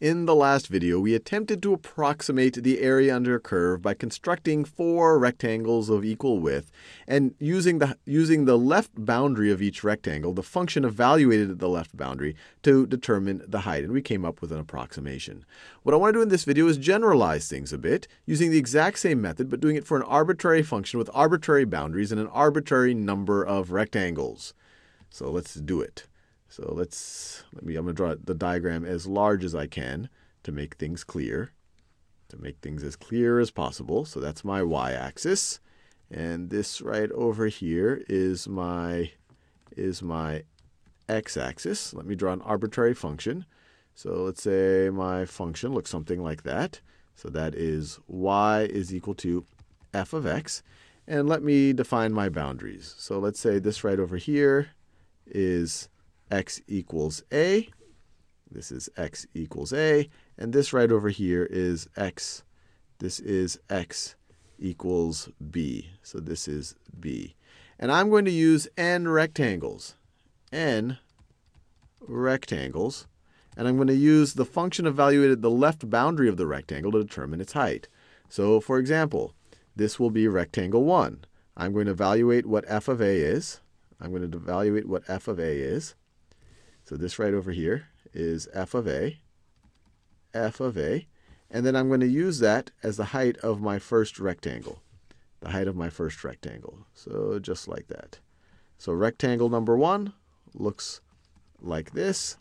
In the last video, we attempted to approximate the area under a curve by constructing four rectangles of equal width and using the, using the left boundary of each rectangle, the function evaluated at the left boundary, to determine the height. And we came up with an approximation. What I want to do in this video is generalize things a bit using the exact same method, but doing it for an arbitrary function with arbitrary boundaries and an arbitrary number of rectangles. So let's do it. So let's, let me, I'm going to draw the diagram as large as I can to make things clear, to make things as clear as possible. So that's my y-axis. And this right over here is my, is my x-axis. Let me draw an arbitrary function. So let's say my function looks something like that. So that is y is equal to f of x. And let me define my boundaries. So let's say this right over here is x equals a. This is x equals a. And this right over here is x. This is x equals b. So this is b. And I'm going to use n rectangles. n rectangles. And I'm going to use the function evaluated at the left boundary of the rectangle to determine its height. So for example, this will be rectangle 1. I'm going to evaluate what f of a is. I'm going to evaluate what f of a is. So this right over here is f of a, f of a, and then I'm going to use that as the height of my first rectangle, the height of my first rectangle. So just like that. So rectangle number one looks like this,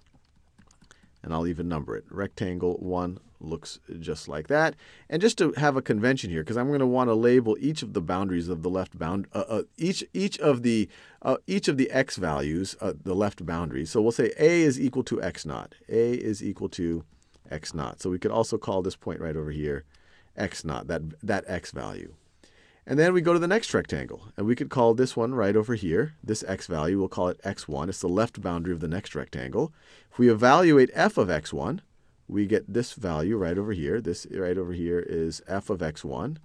and I'll even number it. Rectangle 1 looks just like that. And just to have a convention here, because I'm going to want to label each of the boundaries of the left bound, uh, uh, each each of the uh, each of the x values, uh, the left boundary. So we'll say a is equal to x naught. a is equal to x naught. So we could also call this point right over here x naught, that that x value. And then we go to the next rectangle, and we could call this one right over here, this x value, we'll call it x1. It's the left boundary of the next rectangle. If we evaluate f of x1, we get this value right over here. This right over here is f of x1,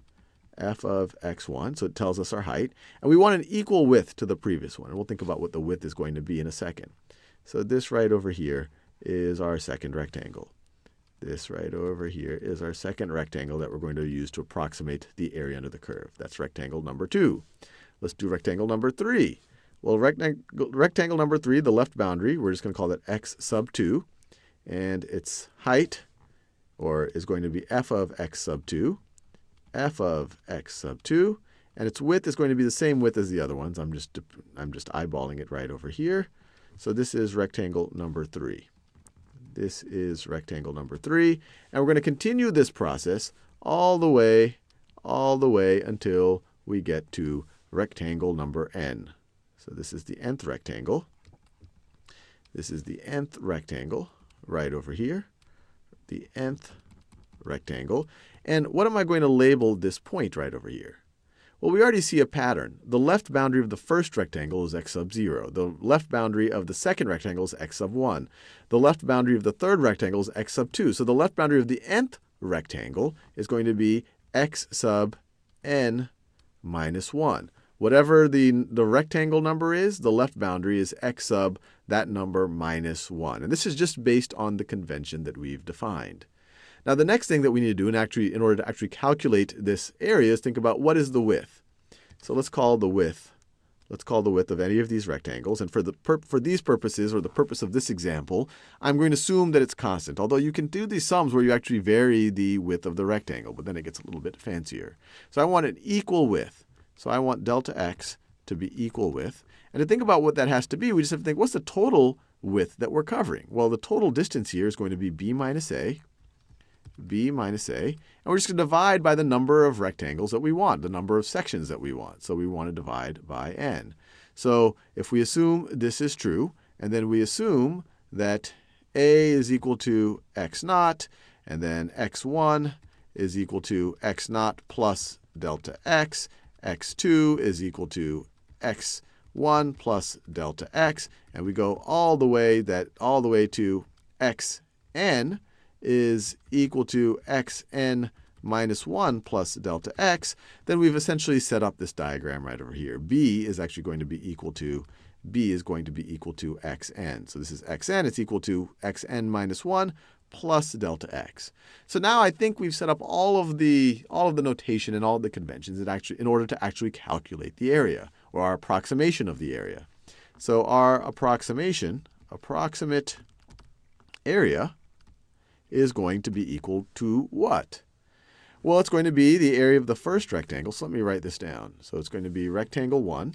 f of x1, so it tells us our height. And we want an equal width to the previous one. And we'll think about what the width is going to be in a second. So this right over here is our second rectangle. This right over here is our second rectangle that we're going to use to approximate the area under the curve. That's rectangle number 2. Let's do rectangle number 3. Well, rectangle, rectangle number 3, the left boundary, we're just going to call that x sub 2 and its height, or is going to be f of x sub 2, f of x sub 2, and its width is going to be the same width as the other ones. I'm just, I'm just eyeballing it right over here. So this is rectangle number 3. This is rectangle number 3. And we're going to continue this process all the way, all the way until we get to rectangle number n. So this is the nth rectangle. This is the nth rectangle right over here, the nth rectangle. And what am I going to label this point right over here? Well, we already see a pattern. The left boundary of the first rectangle is x sub 0. The left boundary of the second rectangle is x sub 1. The left boundary of the third rectangle is x sub 2. So the left boundary of the nth rectangle is going to be x sub n minus 1. Whatever the, the rectangle number is, the left boundary is x sub that number minus 1. And this is just based on the convention that we've defined. Now, the next thing that we need to do in, actually, in order to actually calculate this area is think about what is the width. So let's call the width. Let's call the width of any of these rectangles. And for, the for these purposes, or the purpose of this example, I'm going to assume that it's constant. Although you can do these sums where you actually vary the width of the rectangle, but then it gets a little bit fancier. So I want an equal width. So I want delta x to be equal with. And to think about what that has to be, we just have to think, what's the total width that we're covering? Well, the total distance here is going to be b minus a, b minus a, and we're just going to divide by the number of rectangles that we want, the number of sections that we want. So we want to divide by n. So if we assume this is true, and then we assume that a is equal to x naught, and then x1 is equal to x naught plus delta x, x2 is equal to x1 plus delta x, and we go all the way that all the way to xn is equal to xn minus 1 plus delta x, then we've essentially set up this diagram right over here. b is actually going to be equal to b is going to be equal to xn. So this is xn. It's equal to xn minus 1 plus delta x. So now I think we've set up all of the all of the notation and all the conventions in, actually, in order to actually calculate the area or our approximation of the area. So our approximation, approximate area, is going to be equal to what? Well, it's going to be the area of the first rectangle. So let me write this down. So it's going to be rectangle 1.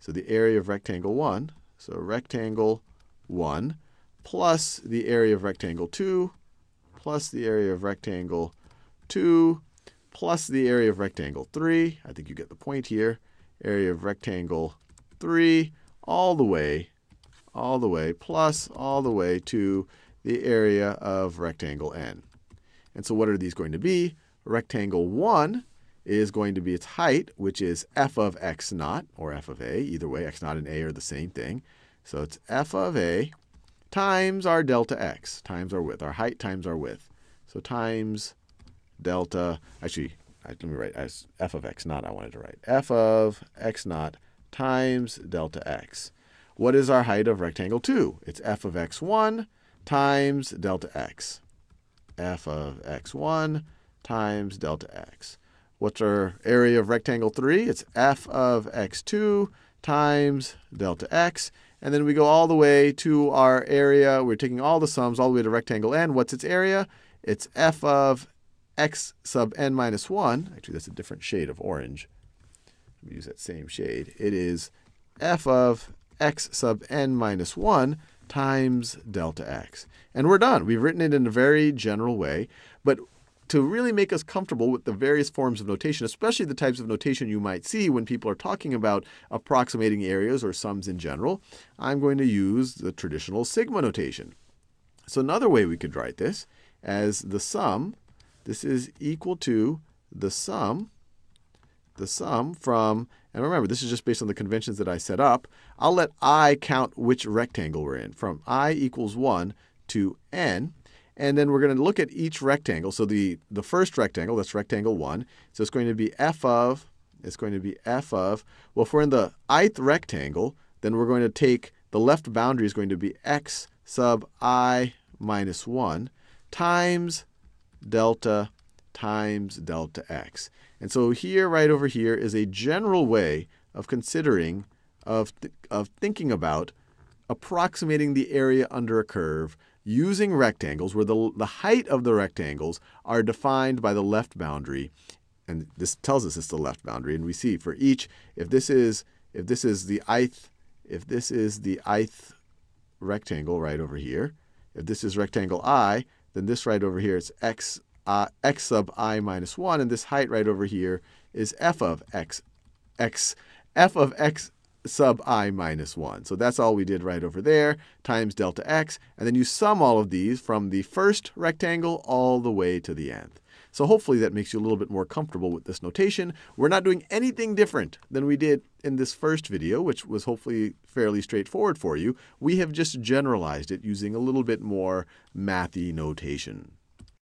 So the area of rectangle 1, so rectangle 1 plus the area of rectangle 2 plus the area of rectangle 2 plus the area of rectangle 3. I think you get the point here. Area of rectangle 3 all the way, all the way, plus all the way to the area of rectangle n. And so what are these going to be? Rectangle 1 is going to be its height, which is f of x naught, or f of a. Either way, x naught and a are the same thing. So it's f of a times our delta x, times our width, our height times our width. So times delta, actually, let me write as f of x naught I wanted to write. f of x naught times delta x. What is our height of rectangle 2? It's f of x1 times delta x. f of x1 times delta x. What's our area of rectangle 3? It's f of x2 times delta x. And then we go all the way to our area. We're taking all the sums all the way to rectangle n. What's its area? It's f of x sub n minus 1. Actually, that's a different shade of orange. Let me use that same shade. It is f of x sub n minus 1 times delta x. And we're done. We've written it in a very general way. But to really make us comfortable with the various forms of notation, especially the types of notation you might see when people are talking about approximating areas or sums in general, I'm going to use the traditional sigma notation. So another way we could write this as the sum, this is equal to the sum, the sum from, and remember, this is just based on the conventions that I set up. I'll let i count which rectangle we're in, from i equals 1 to n. And then we're going to look at each rectangle. So the, the first rectangle, that's rectangle 1. So it's going to be f of, it's going to be f of, well, if we're in the ith rectangle, then we're going to take, the left boundary is going to be x sub i minus 1 times delta times delta x. And so here, right over here, is a general way of considering, of, th of thinking about approximating the area under a curve using rectangles where the, the height of the rectangles are defined by the left boundary. And this tells us it's the left boundary. And we see for each, if this is, if this is the ith, if this is the ith rectangle right over here, if this is rectangle i, then this right over here is x, uh, x sub i minus 1, and this height right over here is f of x, x, f of x sub i minus 1. So that's all we did right over there, times delta x. And then you sum all of these from the first rectangle all the way to the nth. So hopefully that makes you a little bit more comfortable with this notation. We're not doing anything different than we did in this first video, which was hopefully fairly straightforward for you. We have just generalized it using a little bit more mathy notation.